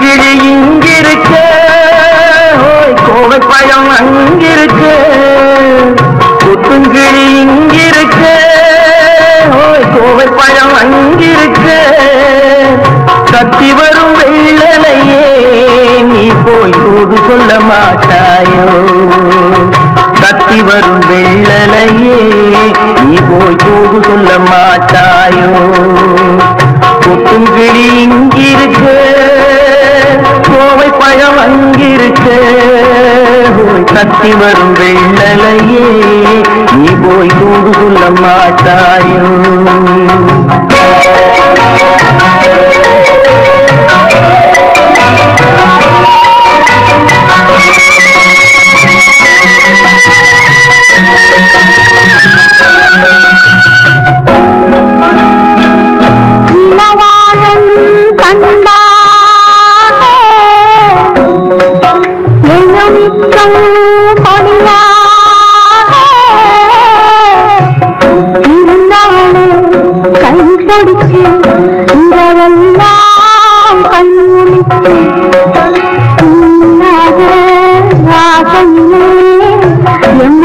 கிளி தூது இங்கிருக்க கோவை பழம் அங்கிருக்க. குத்துங்கிளி இங்கிருக்க. கோவை பழம் அங்கிருக்க. கத்தி வரும் வெள்ளலையே நீ போய் தூது சொல்ல மாட்டாயோ? வரும் வெள்ளலையே நீ போய் தூது சொல்ல மாட்டாயோ கொட்டும் கிளி இங்கிருக்கு கோவை பழம் அங்கிருக்கு கத்தி வரும் வெள்ளலையே நீ போய் தூது சொல்ல மாட்டாயோ Thank you. என்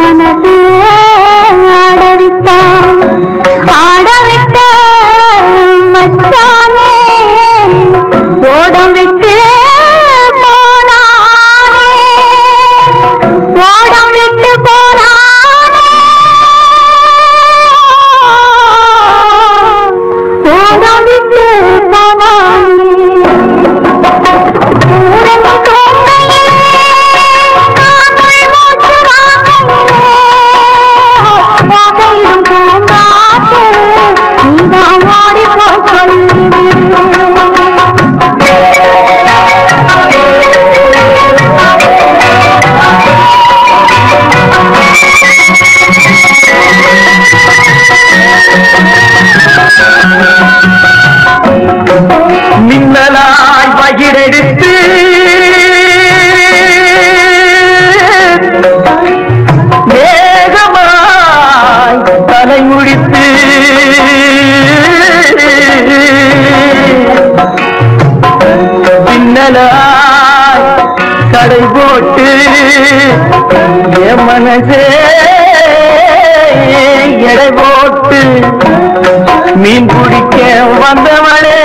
பின்னலாய் கடை போட்டு என் மனசே எடை போட்டு மீன் பிடிக்க வந்தவளே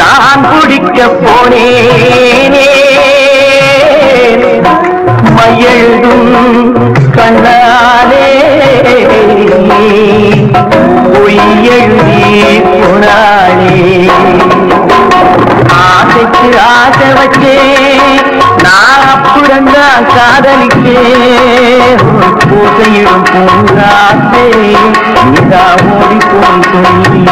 நான் பிடிக்க போனேனே. மையெழுதும் கண்ணாலே பொய் எழுதி போனாளே ஆசை வச்சே நான் அப்புறந்தான் காதலிக்கே பூசையிடும் பூங்காசே நீதா ஓடி போய் சொல்லி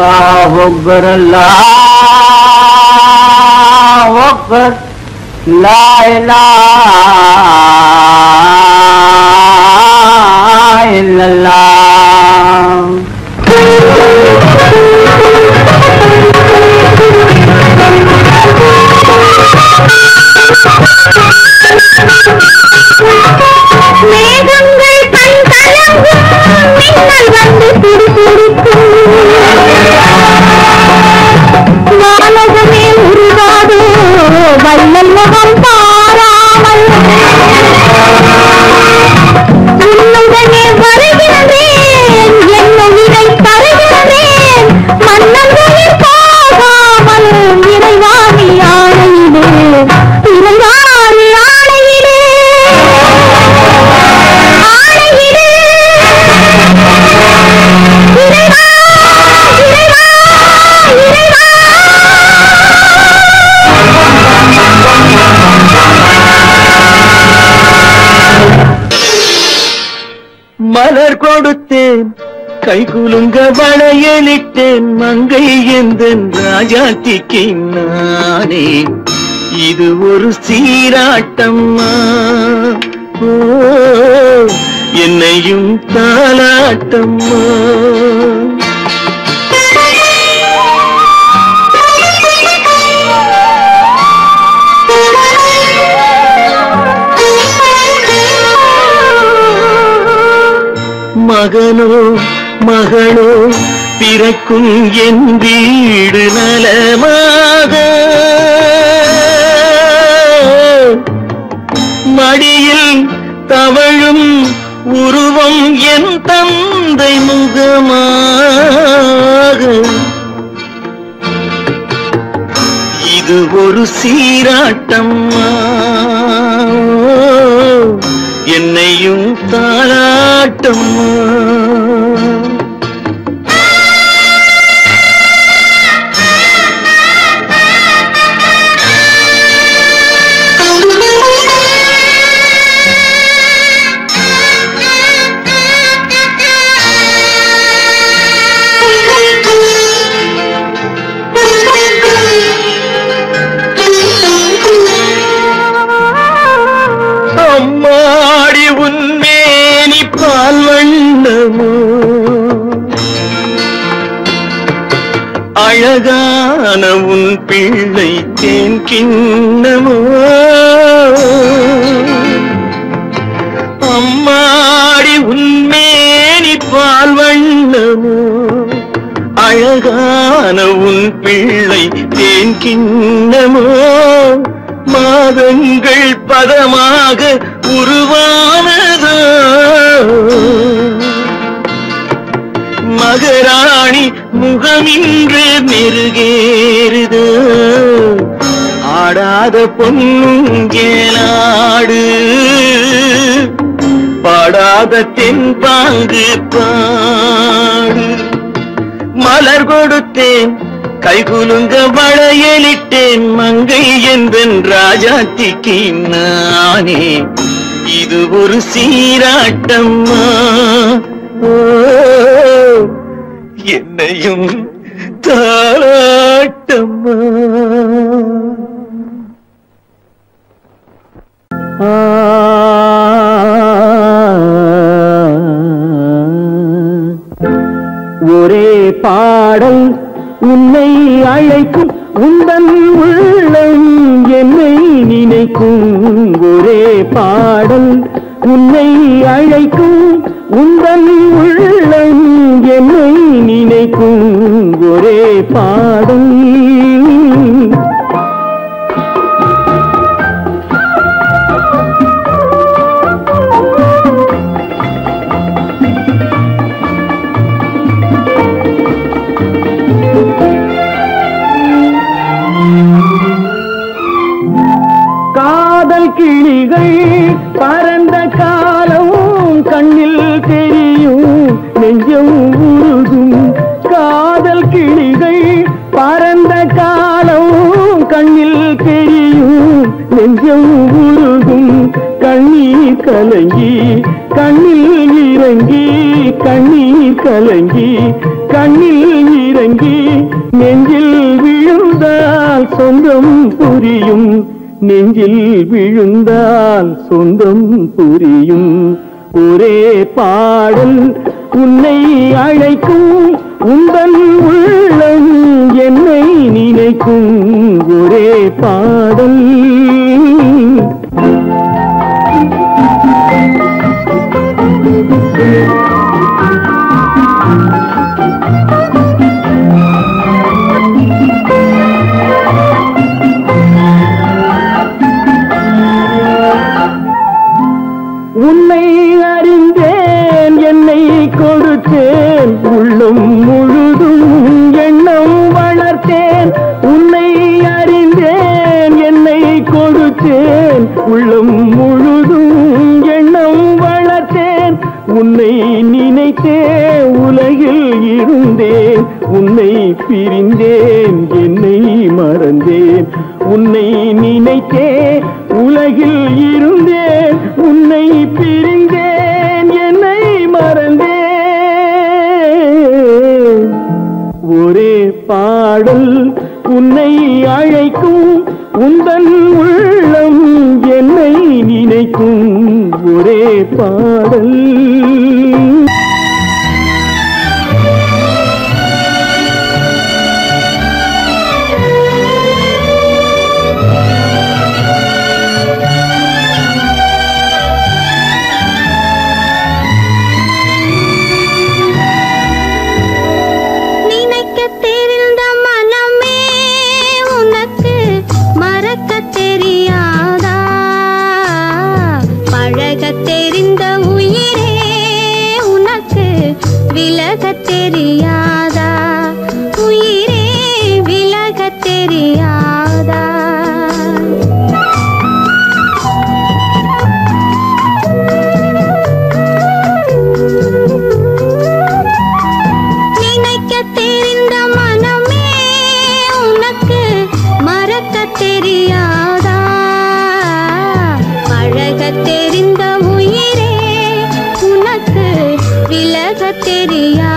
अल्लाह अकबर अल्लाह अकबर ला इलाहा கை குலுங்க வளையலிட்டேன் மங்கை எந்தன் ராஜாத்திக்கு நானே. இது ஒரு சீராட்டம்மா. என்னையும் தாலாட்டம்மா மகனோ மகளோ பிறக்கும் என் வீடு நலமாக. மடியில் தவழும் உருவம் என் தந்தை முகமாக. இது ஒரு சீராட்டம்மா. என்னையும் தாளாட்டம்மா. பிள்ளை தேன் கிண்ணமோ? பொன்னுங்கேலாடு பாடாத தென்பாங்கு பாடு. மலர் கொடுத்தேன் கைகுலுங்க வளையலிட்டேன் மங்கை என்பன் ராஜாத்திக்கு நானே. இது ஒரு சீராட்டம்மா. என்னையும் தாராட்டம்மா ஒரே பாடல் உன்னை அழைக்கும் உந்தன் உள்ளம் என்னை நினைக்கும். ஒரே பாடல் உன்னை அழைக்கும் உந்தன் உள்ளம் என்னை நினைக்கும். ஒரே பாடல் பறந்த காலம் கண்ணில் தெரியும் நெஞ்சம் உருகும். காதல் கிளிகள் பறந்த காலம் கண்ணில் தெரியும் நெஞ்சம் உருகும். கண்ணீர் கலங்கி கண்ணில் இறங்கி கண்ணீர் கலங்கி கண்ணில் இறங்கி நெஞ்சில் விழுந்தால் சொந்தம் புரியும். நெஞ்சில் விழுந்தால் சொந்தம் புரியும். ஒரே பாடல் உன்னை அழைக்கும். உந்தன் உள்ளம் என்னை நினைக்கும். ஒரே பாடல். பிரிந்தேன் என்னை மறந்தேன். உன்னை நினைத்தேன் உலகில் இருந்தேன். உன்னை பிரிந்தேன் என்னை மறந்தேன். ஒரே பாடல் உன்னை அழைக்கும் உந்தன் உள்ளம் என்னை நினைக்கும். ஒரே பாடல் तेरी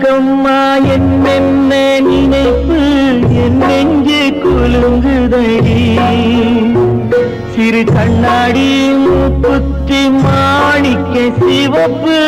வணக்கம்மா என்னென்ன நினைப்பு என் நெஞ்சு குலுங்குதடி. சிறு கண்ணாடி முப்புக்கு மாணிக்க சிவப்பு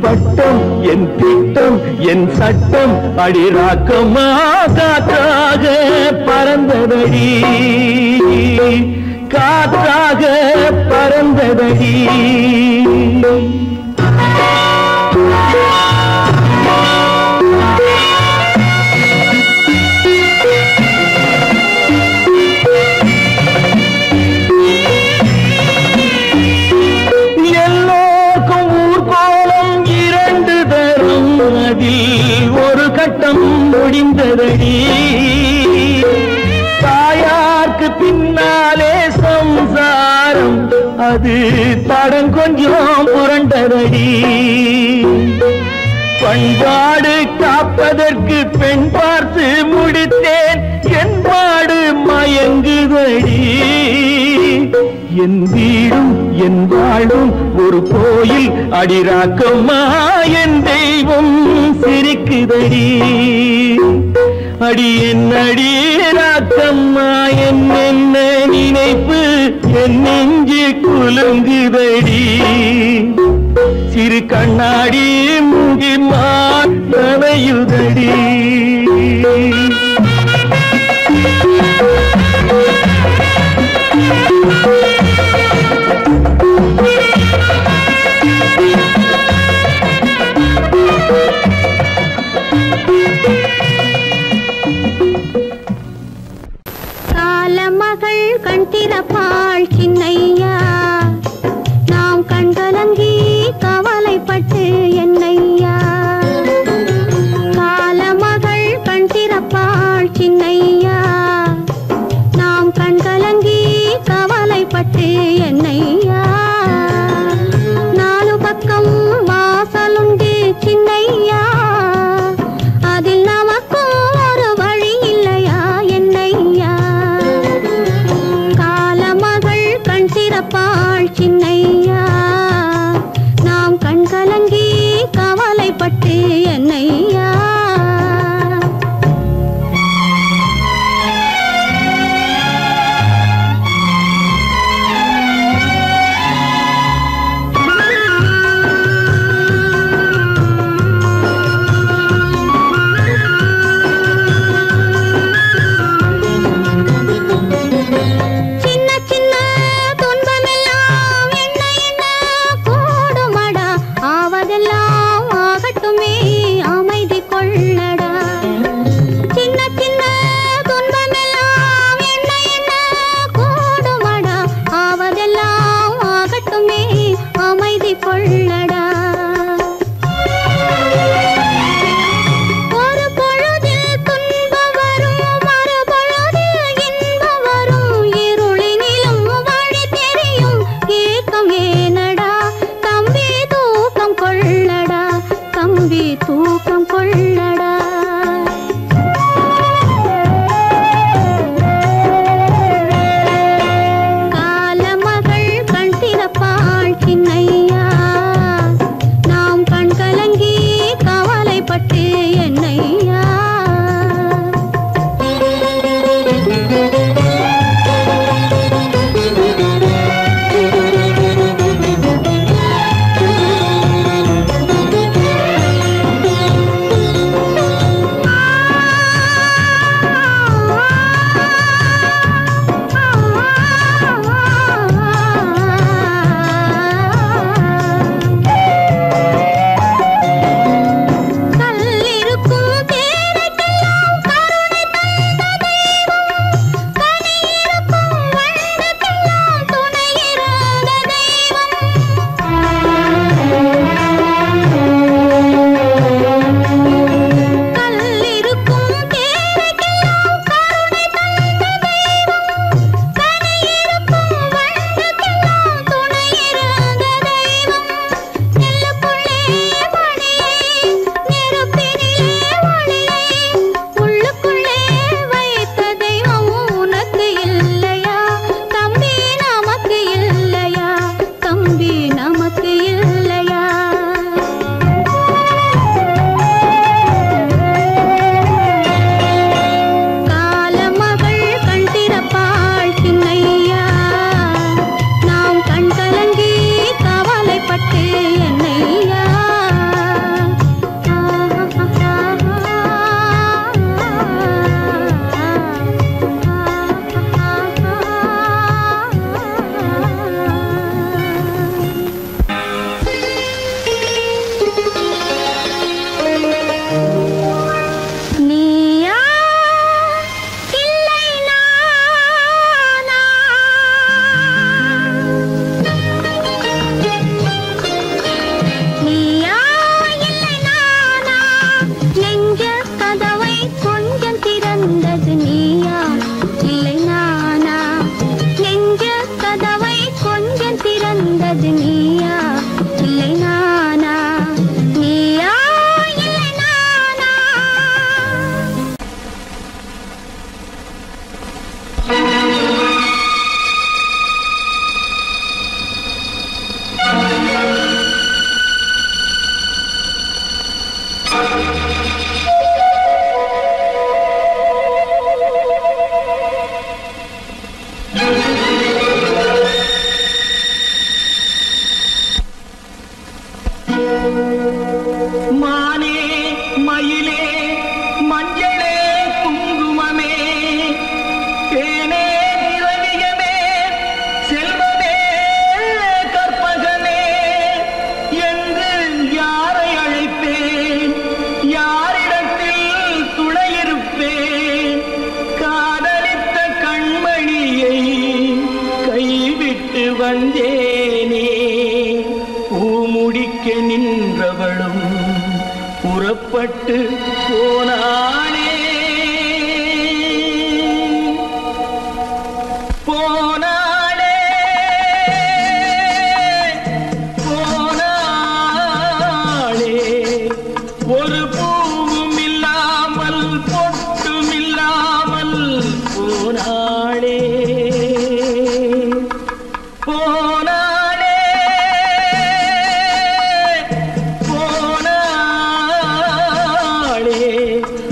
பட்டம் என் திட்டம் என் சட்டம் அடிராக்கமாக பறந்ததடி. காற்றாக பறந்ததடி. முடிந்ததடி தாயார்க்கு பின்னாலே சம்சாரம் அது தடம் கொஞ்சம் புரண்டதடி. பண்பாடு காப்பதற்கு பெண் பார்த்து என் வீடும் என் வாழும் ஒரு கோயில் அடிராக்கம்மா. என் தெய்வம் சிரிக்குதடி. அடி என் அடிராக்கம்மா என் என்ன நினைப்பு என் நெஞ்சு குலுங்குதடி. சிறு கண்ணாடி முகிமான் நனையுதடி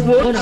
我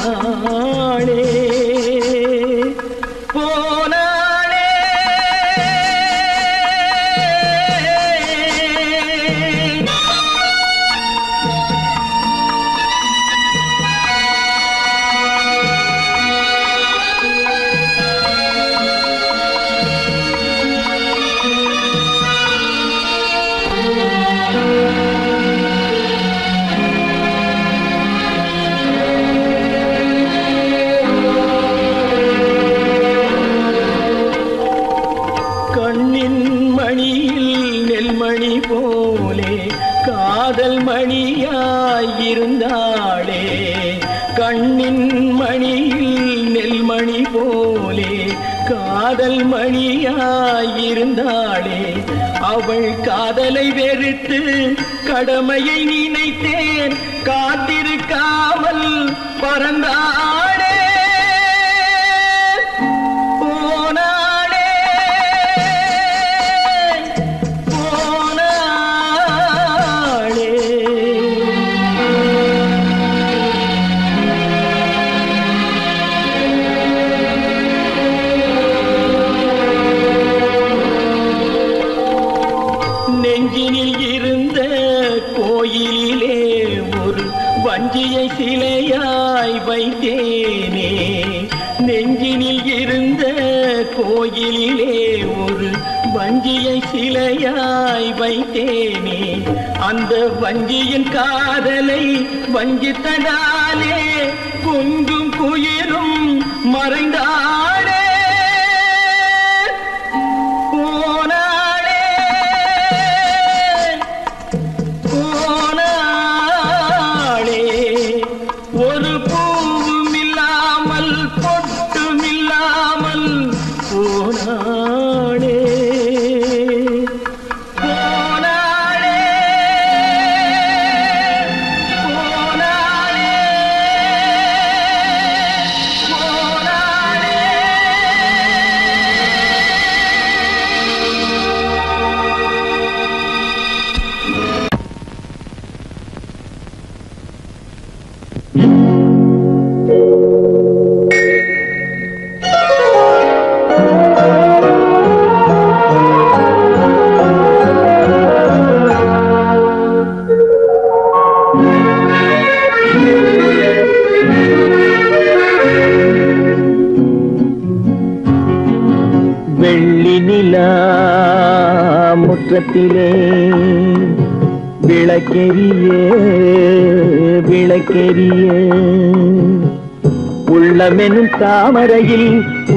உள்ளமெனும் தாமரையில்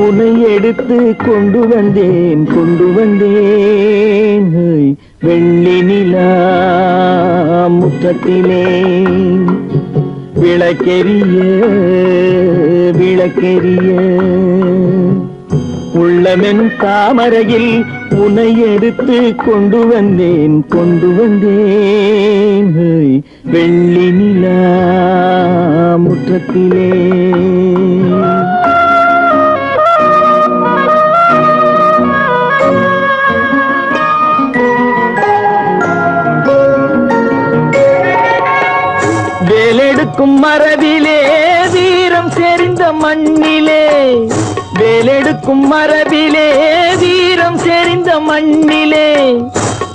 உன்னை எடுத்து கொண்டு வந்தேன் கொண்டு வந்தேன். வெள்ளி நிலா முத்தத்திலே விளக்கெரிய விளக்கெரிய. உள்ளமென் தாமரையில் உனை எடுத்து கொண்டு வந்தேன் கொண்டு வந்தேன். வெள்ளி நிலா முற்றத்திலே. வேலெடுக்கும் மரபிலே வீரம் செறிந்த மண்ணிலே. வேலெடுக்கும் மரபிலே வீரம் செறிந்த மண்ணிலே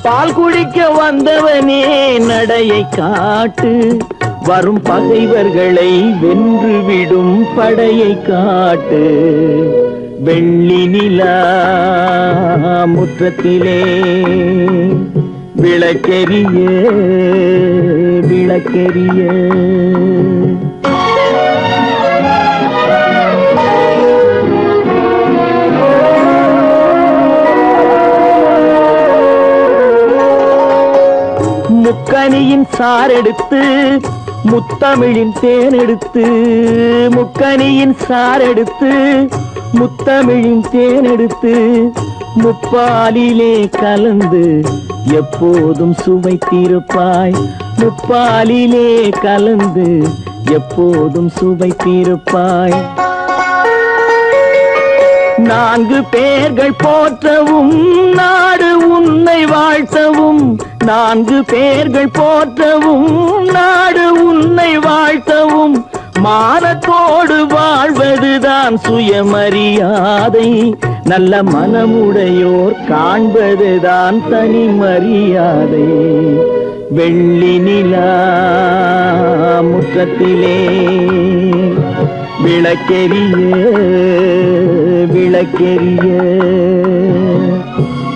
பால் குடிக்க வந்தவனே நடையை காட்டு. வரும் பகைவர்களை வென்று விடும் படையை காட்டு. வெள்ளி நிலா முற்றத்திலே விளக்கெரிய விளக்கெரிய முக்கனியின் சாரெடுத்து முத்தமிழின் தேனெடுத்து முக்கனியின் சாரெடுத்து முத்தமிழின் தேனெடுத்து முப்பாலிலே கலந்து எப்போதும் சுவைத்திருப்பாய். முப்பாலிலே கலந்து எப்போதும் சுவைத்திருப்பாய். நான்கு பேர்கள் போற்றவும் நாடு உன்னை வாழ்த்தவும் நான்கு பேர்கள் போற்றவும் நாடு உன்னை வாழ்த்தவும் மானத்தோடு வாழ்வதுதான் சுயமரியாதை. நல்ல மனமுடையோர் காண்பதுதான் தனி மரியாதை. வெள்ளி நிலா முற்றத்திலே விளக்கெரிய விளக்கெரிய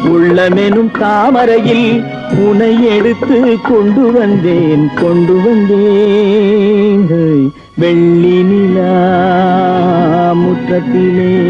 உள்ளமெனும் தாமரையில் உனை எடுத்து கொண்டு வந்தேன் கொண்டு வந்தேன். வெள்ளி நிலா முற்றத்திலே.